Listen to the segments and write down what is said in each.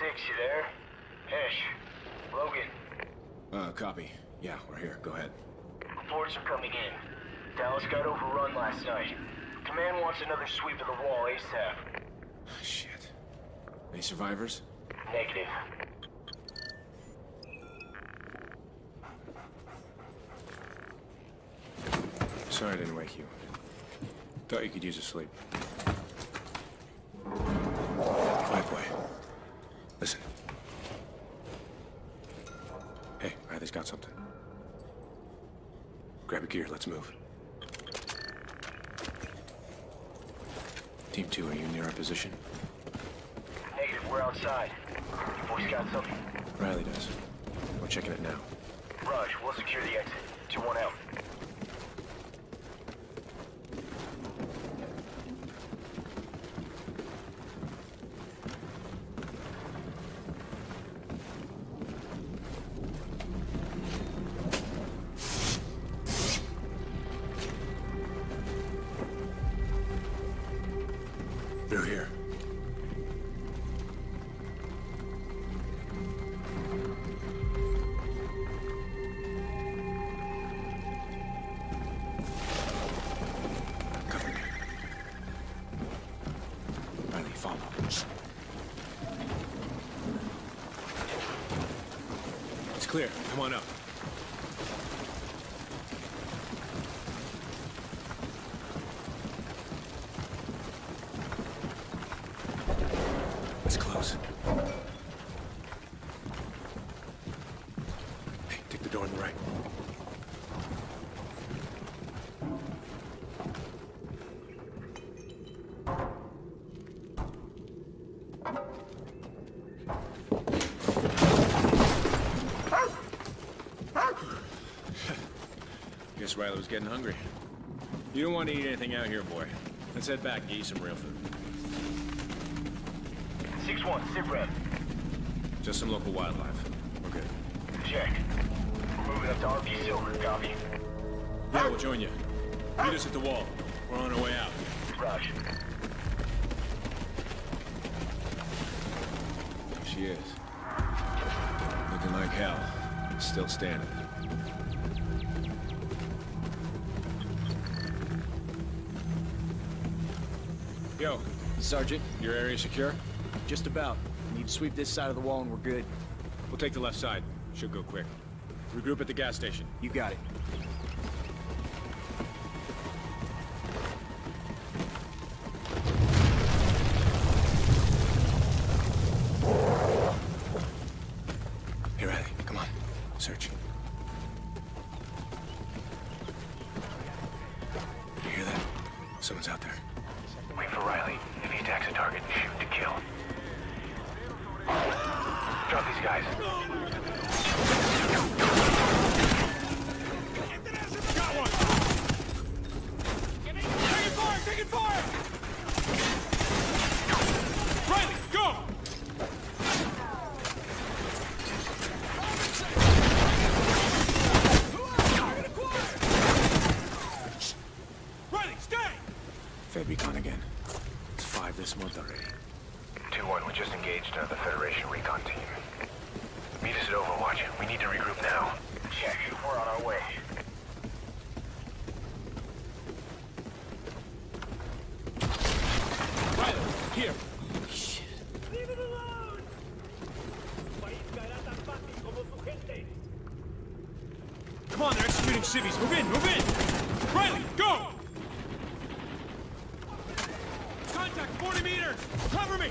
six, you there? Hesh. Logan. Uh, copy. Yeah, we're here. Go ahead. Reports are coming in. Dallas got overrun last night. Command wants another sweep of the wall ASAP. Shit. Any survivors? Negative. Sorry I didn't wake you. Thought you could use a sleep. Let's move. Team 2, are you near our position? Negative, we're outside. You boys got something? Riley does. We're checking it now. Raj, we'll secure the exit. 2-1 out. Through here. It's clear. Come on up. It's close. Hey, take the door on the right. Guess Riley was getting hungry. You don't want to eat anything out here, boy. Let's head back and get you some real food. 6-1, sit rep. Just some local wildlife. We're good. Check. We're moving up to RP Silver, copy. Yeah, we'll join you. Meet us at the wall. We're on our way out. Raj. She is. Looking like hell. Still standing. Yo, Sergeant, your area secure? just about. Need to sweep this side of the wall and we're good. We'll take the left side. Should go quick. Regroup at the gas station. You got it. Hey, Riley, come on. Search. You hear that? Someone's out there. Wait for Riley. If he attacks a target, shoot to kill. Drop these guys. Riley, go! Riley, stay! Fed recon again. It's five this month already. 2-1, we just engaged another Federation recon team. Meet us at Overwatch. We need to regroup now. Check. We're on our way. Here. ¡Leave it alone! Come on, they're executing civvies. Move in, move in! Riley, go! Contact 40 meters! Cover me!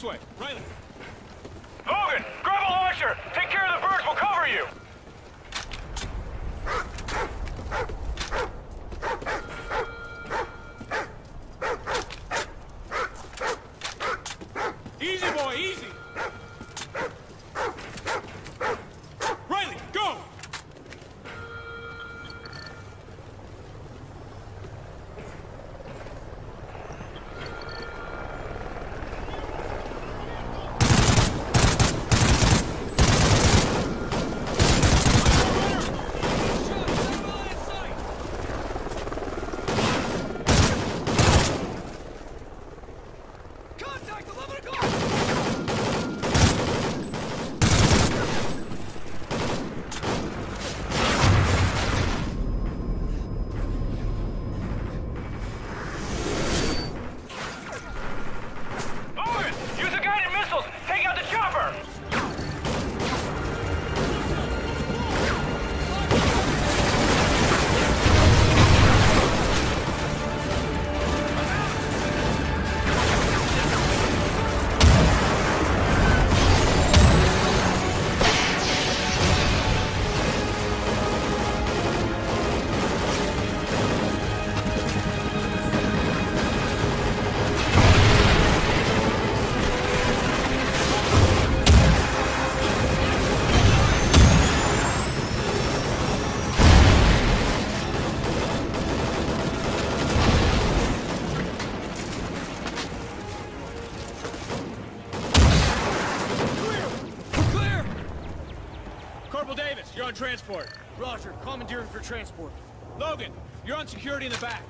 This way, you're on transport. Roger, commandeering for transport. Logan, you're on security in the back.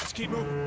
Let's keep moving.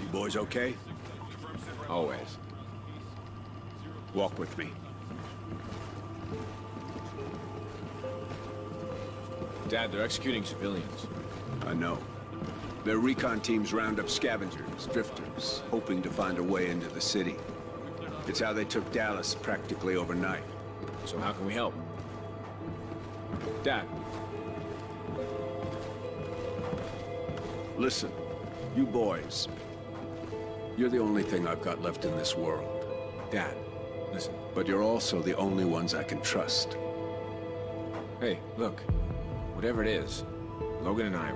You boys okay? always. Walk with me. Dad, they're executing civilians. I know. Their recon teams round up scavengers, drifters, hoping to find a way into the city. It's how they took Dallas practically overnight. So how can we help? Dad, Listen, you boys. You're the only thing I've got left in this world. Dad, listen. But you're also the only ones I can trust. Hey, look. Whatever it is, Logan and I,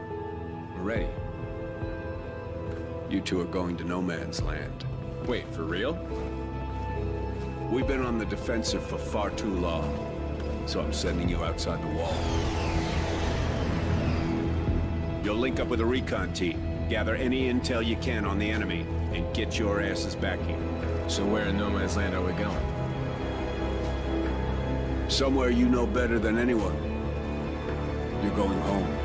we're ready. You two are going to no man's land. Wait, for real? We've been on the defensive for far too long, so I'm sending you outside the wall. You'll link up with a recon team, gather any intel you can on the enemy, and get your asses back here. So where in no man's land are we going? Somewhere you know better than anyone. You're going home.